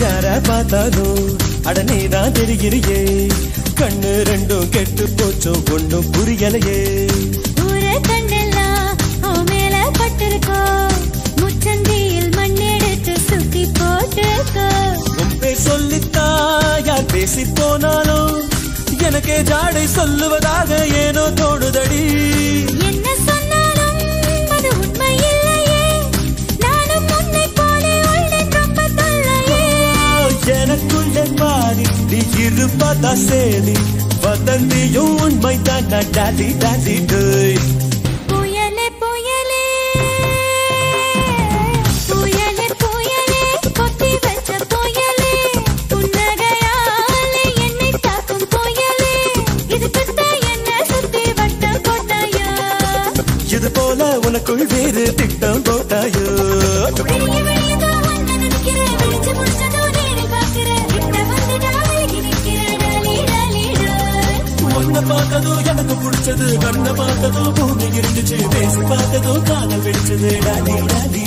யார பார்த்தாலும் அட நீதான் தெரிகிறியே. கண்ணு ரெண்டும் கெட்டு போச்சோ ஒண்ணும் புரியலையே. பேசி போனாலும் எனக்கே ஜாடை சொல்லுவதாக ஏனோ தோணுதடி. மாறி நீ இருப்பதா சேரி வதந்தியும் உண்மை தான்? டாடி டாடி டேய். இது போல உனக்குள் வேறு திட்டம் போட்டாயோ? கண்ண பார்த்ததும் எனக்கு பிடிச்சது. கண்ண பார்த்ததும் பூமி இருந்துச்சு. பேசி பார்த்ததும் காதல் பிடிச்சது டாடி டாடி